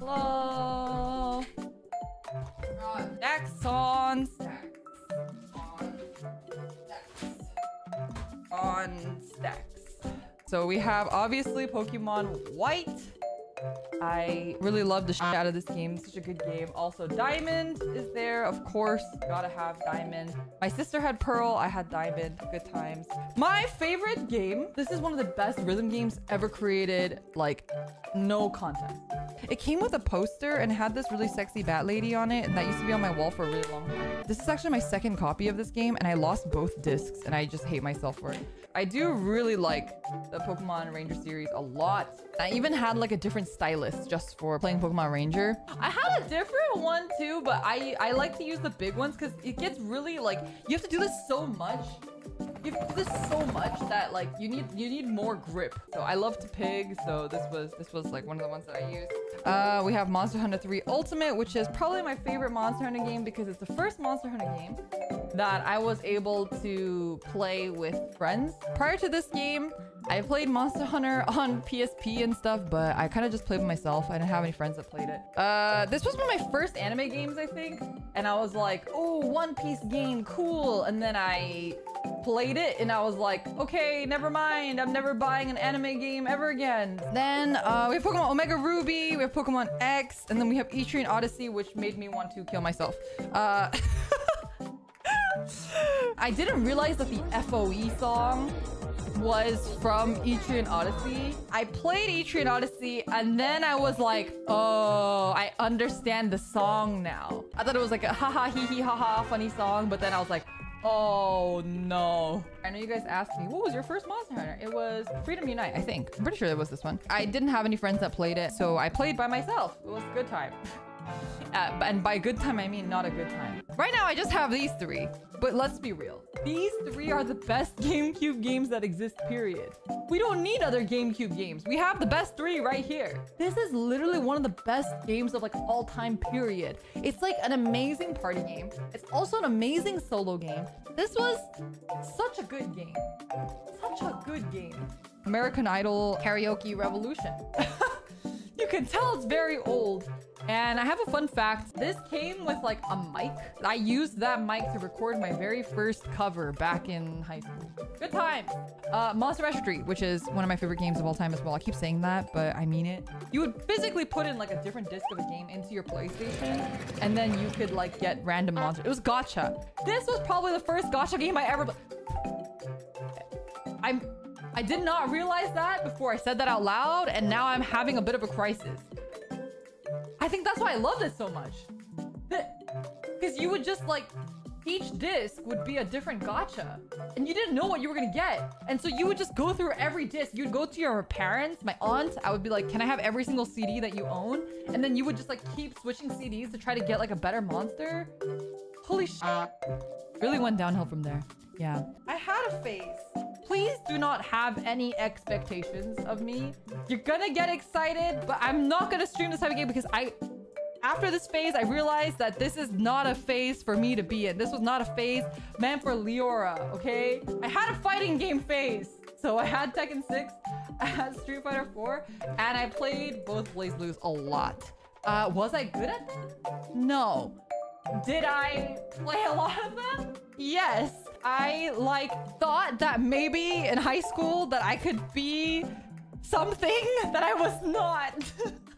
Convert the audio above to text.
Hello. Stacks. On stacks. So we have obviously Pokemon White. I really love the shit out of this game. Such a good game. Also, Diamond is there, of course. Gotta have Diamond. My sister had Pearl. I had Diamond. Good times. My favorite game. This is one of the best rhythm games ever created. Like, no contest. It came with a poster and had this really sexy bat lady on it, and that used to be on my wall for a really long time. This is actually my second copy of this game, and I lost both discs, and I just hate myself for it. I do really like the Pokemon Ranger series a lot. I even had like a different stylus just for playing Pokemon Ranger. I had a different one too, but I, I like to use the big ones because it gets really like, you have to do this so much you have to do this so much that like you need you need more grip. So I love to pig, so this was this was like one of the ones that I used. Uh, we have Monster Hunter 3 Ultimate, which is probably my favorite Monster Hunter game because it's the first Monster Hunter game that I was able to play with friends. Prior to this game, I played Monster Hunter on PSP and stuff, but I kind of just played by myself. I didn't have any friends that played it. Uh, this was one of my first anime games, I think. And I was like, oh, One Piece game, cool. And then I played it and I was like, okay, never mind. I'm never buying an anime game ever again. Then uh, we have Pokemon Omega Ruby, we have Pokemon X, and then we have Etrian Odyssey, which made me want to kill myself. Uh, I didn't realize that the FOE song was from Etrian Odyssey. I played Etrian Odyssey and then I was like, oh, I understand the song now. I thought it was like a haha hee hee haha funny song, but then I was like, oh no. I know you guys asked me, what was your first Monster Hunter? It was Freedom Unite, I think. I'm pretty sure it was this one. I didn't have any friends that played it, so I played by myself. It was a good time. Uh, and by good time, I mean not a good time. Right now, I just have these three. But let's be real. These three are the best GameCube games that exist, period. We don't need other GameCube games. We have the best three right here. This is literally one of the best games of like all time, period. It's like an amazing party game. It's also an amazing solo game. This was such a good game. Such a good game. American Idol Karaoke Revolution. you can tell it's very old. And I have a fun fact. This came with like a mic. I used that mic to record my very first cover back in high school. Good time. Uh, Monster Mastery, which is one of my favorite games of all time as well. I keep saying that, but I mean it. You would physically put in like a different disc of a game into your PlayStation, and then you could like get random monsters. It was gacha. This was probably the first gacha game I ever... I'm... I did not realize that before I said that out loud, and now I'm having a bit of a crisis. I think that's why I love this so much. Because you would just like, each disc would be a different gacha. And you didn't know what you were gonna get. And so you would just go through every disc. You'd go to your parents, my aunt. I would be like, can I have every single CD that you own? And then you would just like keep switching CDs to try to get like a better monster. Holy sh! Really went downhill from there. Yeah. I had a phase. Please do not have any expectations of me. You're gonna get excited, but I'm not gonna stream this type of game because I... After this phase, I realized that this is not a phase for me to be in. This was not a phase meant for Liora, okay? I had a fighting game phase. So I had Tekken 6, I had Street Fighter 4, and I played both BlazBlues a lot. Uh, was I good at them? No. Did I play a lot of them? Yes. I like thought that maybe in high school that I could be something that I was not.